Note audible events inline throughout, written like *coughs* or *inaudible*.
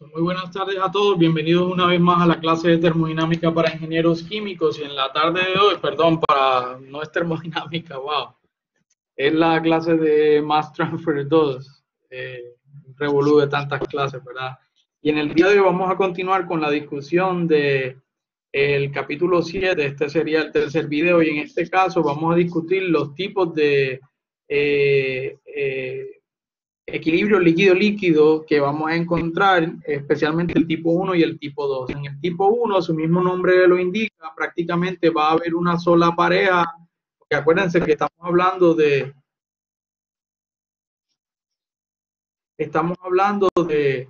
Muy buenas tardes a todos, bienvenidos una vez más a la clase de termodinámica para ingenieros químicos. Y en la tarde de hoy, perdón, para no es termodinámica, wow, es la clase de Mass Transfer 2, eh, revolú de tantas clases, ¿verdad? Y en el día de hoy vamos a continuar con la discusión de el capítulo 7, este sería el tercer video. Y en este caso vamos a discutir los tipos de eh, eh, equilibrio líquido-líquido que vamos a encontrar, especialmente el tipo 1 y el tipo 2. En el tipo 1, su mismo nombre lo indica, prácticamente va a haber una sola pareja, porque acuérdense que estamos hablando de... Estamos hablando de,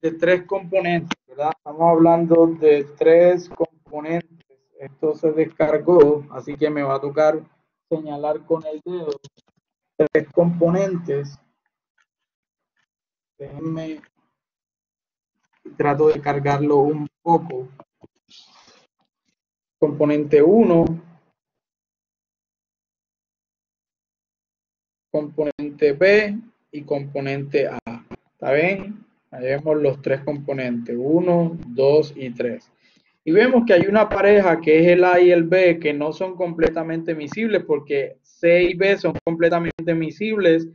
de tres componentes, ¿verdad? Estamos hablando de tres componentes. Esto se descargó, así que me va a tocar señalar con el dedo tres componentes. Déjenme, trato de cargarlo un poco. Componente 1, componente B y componente A. ¿Está bien? Ahí vemos los tres componentes, 1, 2 y 3. Y vemos que hay una pareja que es el A y el B que no son completamente miscibles porque C y B son completamente miscibles,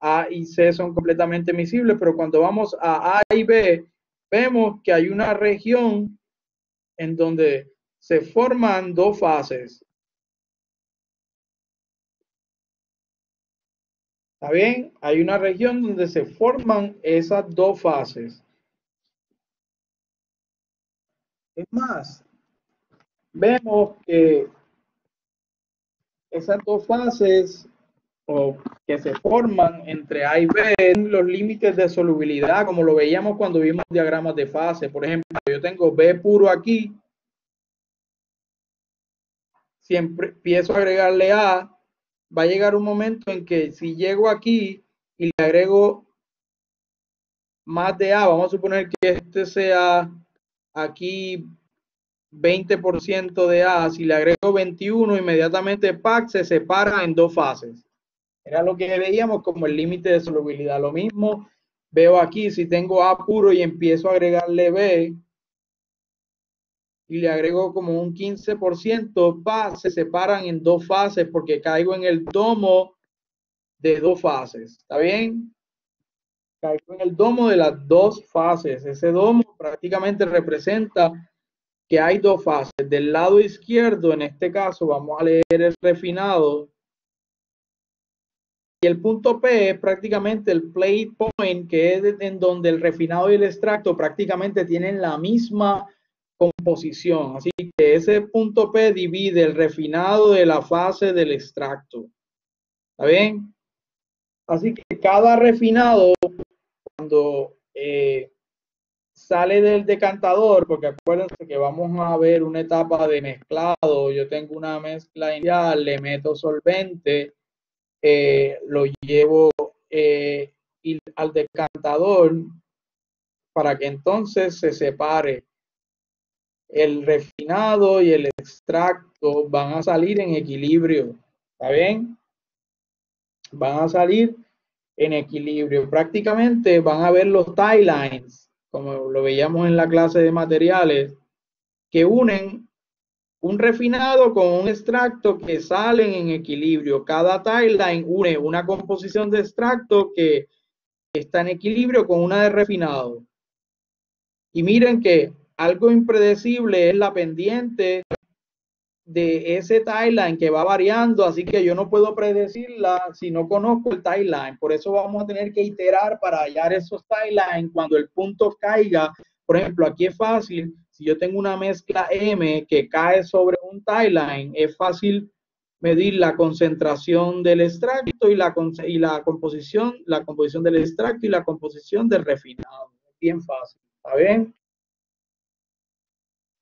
A y C son completamente miscibles, pero cuando vamos a A y B, vemos que hay una región en donde se forman dos fases. ¿Está bien? Hay una región donde se forman esas dos fases. Es más, vemos que esas dos fases o que se forman entre A y B los límites de solubilidad, como lo veíamos cuando vimos diagramas de fase. Por ejemplo, yo tengo B puro aquí. Siempre empiezo a agregarle A. Va a llegar un momento en que si llego aquí y le agrego más de A, vamos a suponer que este sea aquí 20% de A, si le agrego 21, inmediatamente PAC se separa en dos fases. Era lo que veíamos como el límite de solubilidad. Lo mismo veo aquí, si tengo A puro y empiezo a agregarle B y le agrego como un 15%, PAC se separan en dos fases porque caigo en el domo de dos fases. ¿Está bien? Caigo en el domo de las dos fases. Ese domo prácticamente representa que hay dos fases. Del lado izquierdo, en este caso, vamos a leer el refinado. Y el punto P es prácticamente el plate point, que es en donde el refinado y el extracto prácticamente tienen la misma composición. Así que ese punto P divide el refinado de la fase del extracto. ¿Está bien? Así que cada refinado, cuando eh, sale del decantador, porque acuérdense que vamos a ver una etapa de mezclado. Yo tengo una mezcla inicial, le meto solvente, eh, lo llevo eh, al decantador para que entonces se separe. El refinado y el extracto van a salir en equilibrio. ¿Está bien? Van a salir en equilibrio. Prácticamente van a ver los tie lines como lo veíamos en la clase de materiales, que unen un refinado con un extracto que salen en equilibrio. Cada timeline une una composición de extracto que está en equilibrio con una de refinado. Y miren que algo impredecible es la pendiente de ese timeline que va variando, así que yo no puedo predecirla si no conozco el timeline. Por eso vamos a tener que iterar para hallar esos timelines cuando el punto caiga. Por ejemplo, aquí es fácil, si yo tengo una mezcla M que cae sobre un timeline, es fácil medir la concentración del extracto y la, y la composición, la composición del extracto y la composición del refinado. Bien fácil, ¿está bien?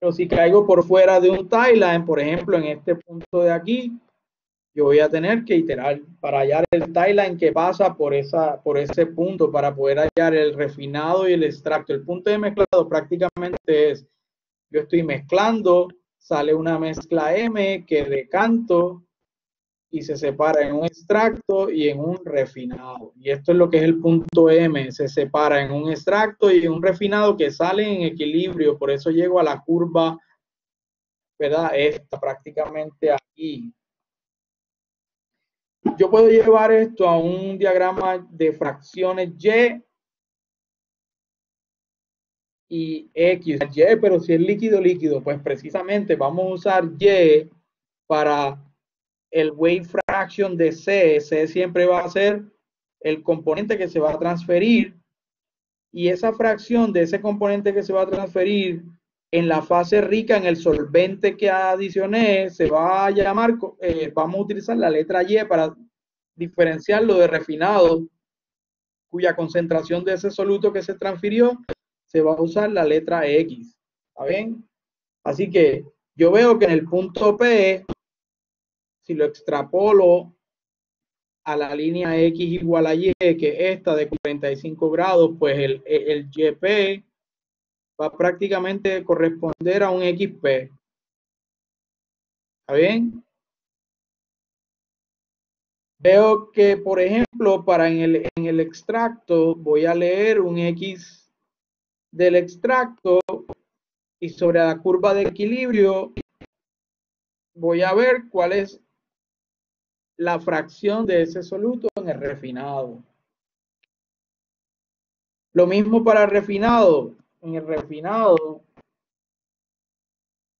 Pero si caigo por fuera de un timeline, por ejemplo, en este punto de aquí, yo voy a tener que iterar para hallar el timeline que pasa por, esa, por ese punto para poder hallar el refinado y el extracto. El punto de mezclado prácticamente es, yo estoy mezclando, sale una mezcla M que decanto y se separa en un extracto y en un refinado. Y esto es lo que es el punto M, se separa en un extracto y en un refinado que sale en equilibrio, por eso llego a la curva, ¿verdad? Esta prácticamente aquí. Yo puedo llevar esto a un diagrama de fracciones Y y X, Y, pero si es líquido, líquido, pues precisamente vamos a usar Y para el wave fraction de C, C siempre va a ser el componente que se va a transferir y esa fracción de ese componente que se va a transferir en la fase rica en el solvente que adicioné se va a llamar, eh, vamos a utilizar la letra Y para diferenciarlo de refinado cuya concentración de ese soluto que se transfirió se va a usar la letra X. ¿Está bien? Así que yo veo que en el punto P si lo extrapolo a la línea X igual a Y, que esta de 45 grados, pues el, el YP va a prácticamente corresponder a un XP. ¿Está bien? Veo que, por ejemplo, para en el, en el extracto voy a leer un X del extracto y sobre la curva de equilibrio voy a ver cuál es la fracción de ese soluto en el refinado. Lo mismo para el refinado. En el refinado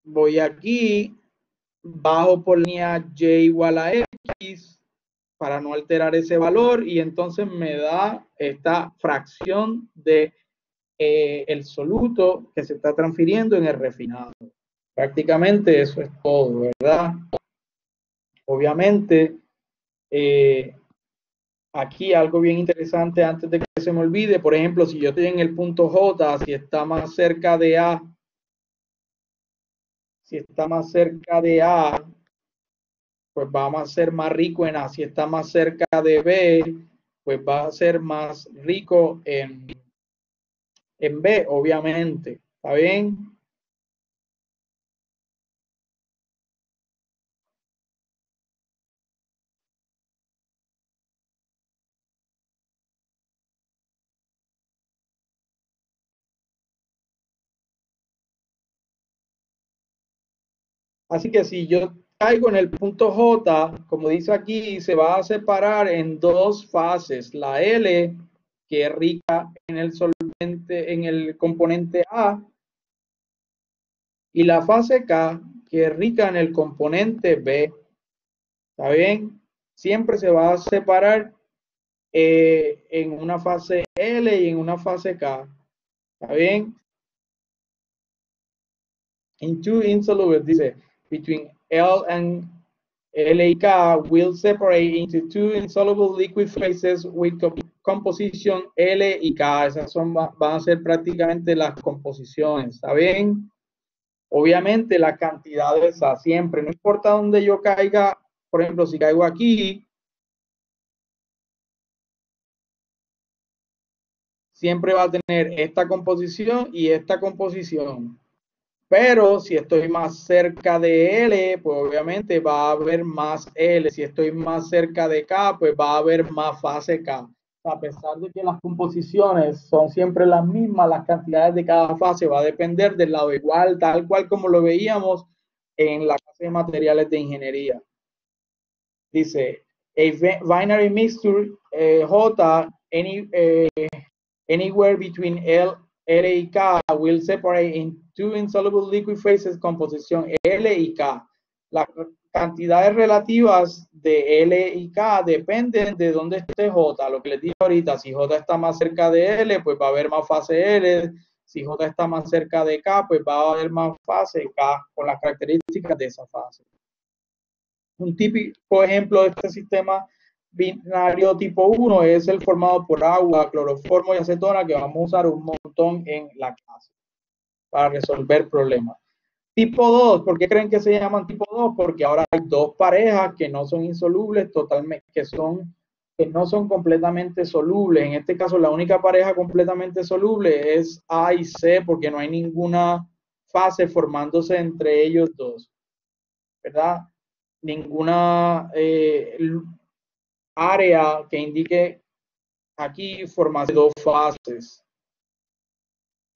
voy aquí, bajo por línea y igual a x para no alterar ese valor y entonces me da esta fracción de eh, el soluto que se está transfiriendo en el refinado. Prácticamente eso es todo, ¿verdad? Obviamente, eh, aquí algo bien interesante antes de que se me olvide, por ejemplo, si yo estoy en el punto J, si está más cerca de A, si está más cerca de A, pues va a ser más rico en A. Si está más cerca de B, pues va a ser más rico en, en B, obviamente. ¿Está bien? Así que si yo caigo en el punto J, como dice aquí, se va a separar en dos fases. La L, que es rica en el solvente, en el componente A, y la fase K, que es rica en el componente B. ¿Está bien? Siempre se va a separar eh, en una fase L y en una fase K. ¿Está bien? In two insolubles, dice between L and LAK will separate into two insoluble liquid phases with composition L y K. Esas son, van a ser prácticamente las composiciones, ¿está bien? Obviamente la cantidad de esa siempre, no importa dónde yo caiga, por ejemplo, si caigo aquí, siempre va a tener esta composición y esta composición. Pero si estoy más cerca de L, pues obviamente va a haber más L. Si estoy más cerca de K, pues va a haber más fase K. A pesar de que las composiciones son siempre las mismas, las cantidades de cada fase va a depender del lado igual, tal cual como lo veíamos en la clase de materiales de ingeniería. Dice, a binary mixture eh, J eh, anywhere between L L y K will separate in two insoluble liquid phases composición L y K. Las cantidades relativas de L y K dependen de dónde esté J. Lo que les dije ahorita, si J está más cerca de L, pues va a haber más fase L. Si J está más cerca de K, pues va a haber más fase K con las características de esa fase. Un típico ejemplo de este sistema binario tipo 1 es el formado por agua, cloroformo y acetona que vamos a usar un montón en la clase para resolver problemas. Tipo 2, ¿por qué creen que se llaman tipo 2? Porque ahora hay dos parejas que no son insolubles totalmente, que son que no son completamente solubles. En este caso, la única pareja completamente soluble es A y C, porque no hay ninguna fase formándose entre ellos dos. ¿Verdad? ninguna eh, área que indique aquí formación de dos fases.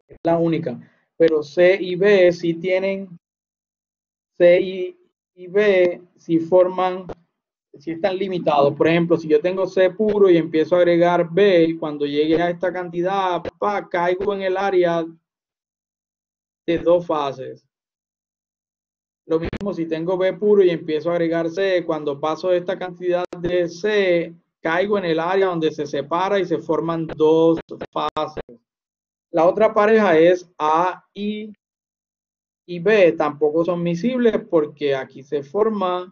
Es la única. Pero C y B si tienen, C y, y B si forman, si están limitados. Por ejemplo, si yo tengo C puro y empiezo a agregar B, y cuando llegue a esta cantidad, pa, caigo en el área de dos fases. Lo mismo si tengo B puro y empiezo a agregar C, cuando paso esta cantidad de C, caigo en el área donde se separa y se forman dos fases. La otra pareja es A y, y B, tampoco son miscibles porque aquí se forma,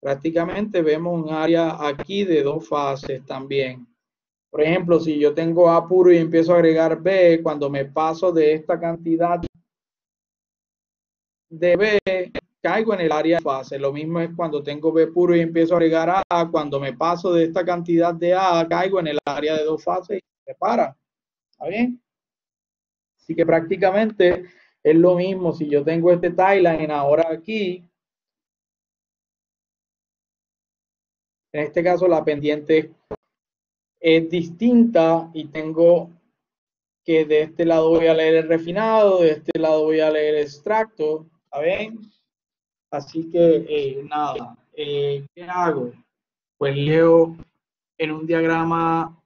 prácticamente vemos un área aquí de dos fases también. Por ejemplo, si yo tengo A puro y empiezo a agregar B, cuando me paso de esta cantidad de B, caigo en el área de fase. Lo mismo es cuando tengo B puro y empiezo a agregar A, cuando me paso de esta cantidad de A, caigo en el área de dos fases y se para. ¿Está? Así que prácticamente es lo mismo si yo tengo este timeline ahora aquí. En este caso la pendiente es distinta y tengo que de este lado voy a leer el refinado, de este lado voy a leer el extracto, ¿está? Así que eh, nada, eh, ¿qué hago? Pues leo en un diagrama,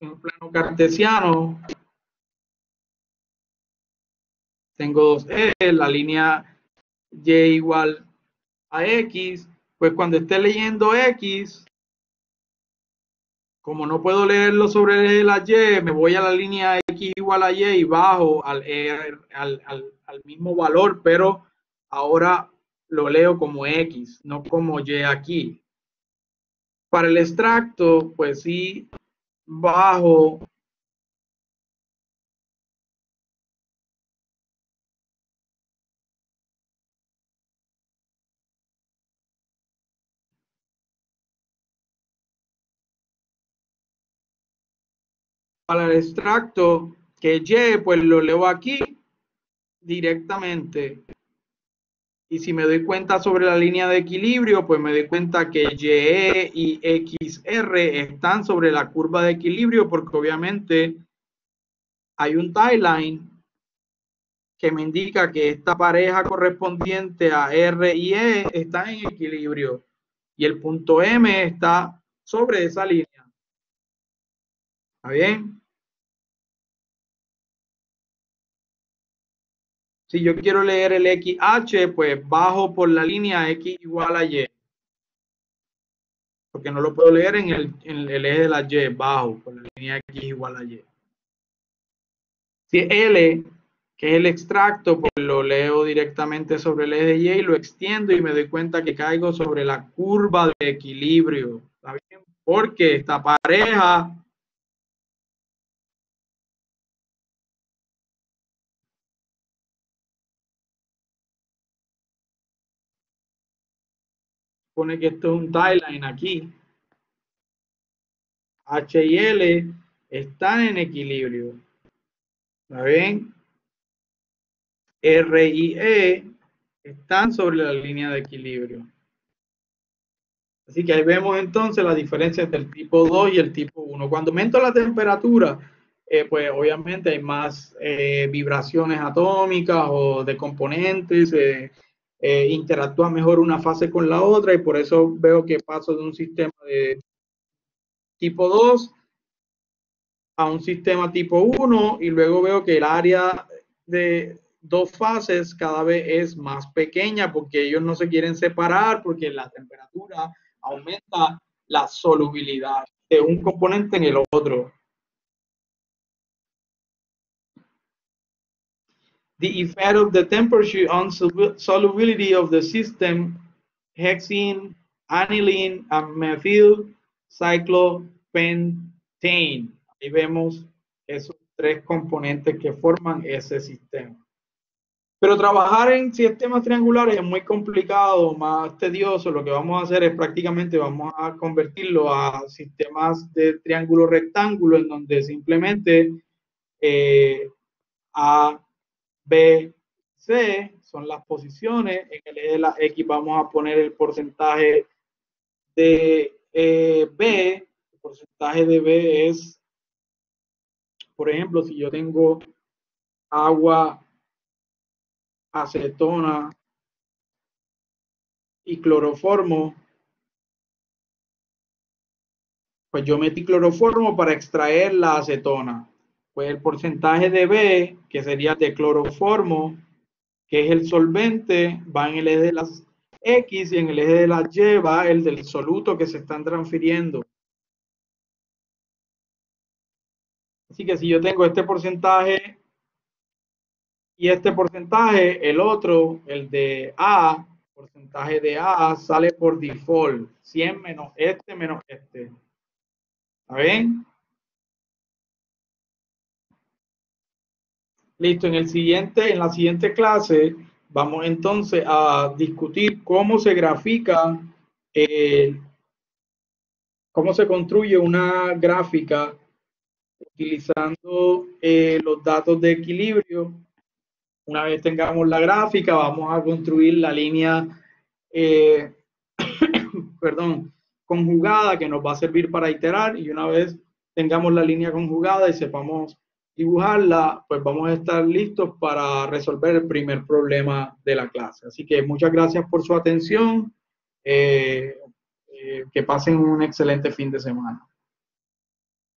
en un plano cartesiano, tengo dos E, la línea Y igual a X, pues cuando esté leyendo X, como no puedo leerlo sobre la Y, me voy a la línea X igual a Y y bajo al, e, al, al, mismo valor, pero ahora lo leo como X, no como Y aquí. Para el extracto, pues sí, bajo para el extracto que Y, pues lo leo aquí directamente. Y si me doy cuenta sobre la línea de equilibrio, pues me doy cuenta que Y y XR están sobre la curva de equilibrio porque obviamente hay un tie line que me indica que esta pareja correspondiente a R y E está en equilibrio y el punto M está sobre esa línea. ¿Está bien? Si yo quiero leer el XH, pues bajo por la línea X igual a Y. Porque no lo puedo leer en el, en el eje de la Y, bajo por la línea X igual a Y. Si L, que es el extracto, pues lo leo directamente sobre el eje de Y y lo extiendo y me doy cuenta que caigo sobre la curva de equilibrio. ¿Está bien? Porque esta pareja Pone que esto es un tie aquí. H y L están en equilibrio. ¿Está bien? R y E están sobre la línea de equilibrio. Así que ahí vemos entonces la diferencia entre el tipo 2 y el tipo 1. Cuando aumento la temperatura, eh, pues obviamente hay más eh, vibraciones atómicas o de componentes, eh, eh, interactúa mejor una fase con la otra y por eso veo que paso de un sistema de tipo 2 a un sistema tipo 1 y luego veo que el área de dos fases cada vez es más pequeña porque ellos no se quieren separar porque la temperatura aumenta la solubilidad de un componente en el otro. The effect of the temperature on solubility of the system, hexene, aniline, and methyl cyclopentane. Ahí vemos esos tres componentes que forman ese sistema. Pero trabajar en sistemas triangulares es muy complicado, más tedioso. Lo que vamos a hacer es prácticamente vamos a convertirlo a sistemas de triángulo rectángulo en donde simplemente eh, A, B, C son las posiciones. En el eje de la X vamos a poner el porcentaje de eh, B. El porcentaje de B es, por ejemplo, si yo tengo agua, acetona y cloroformo, pues yo metí cloroformo para extraer la acetona. Pues el porcentaje de B, que sería de cloroformo, que es el solvente, va en el eje de las X y en el eje de la Y va el del soluto que se están transfiriendo. Así que si yo tengo este porcentaje y este porcentaje, el otro, el de A, porcentaje de A sale por default, 100 menos este menos este. ¿Está bien? Listo, en el siguiente, en la siguiente clase vamos entonces a discutir cómo se grafica, eh, cómo se construye una gráfica utilizando eh, los datos de equilibrio. Una vez tengamos la gráfica, vamos a construir la línea, eh, *coughs* perdón, conjugada que nos va a servir para iterar y una vez tengamos la línea conjugada y sepamos dibujarla, pues vamos a estar listos para resolver el primer problema de la clase. Así que muchas gracias por su atención. Eh, eh, que pasen un excelente fin de semana.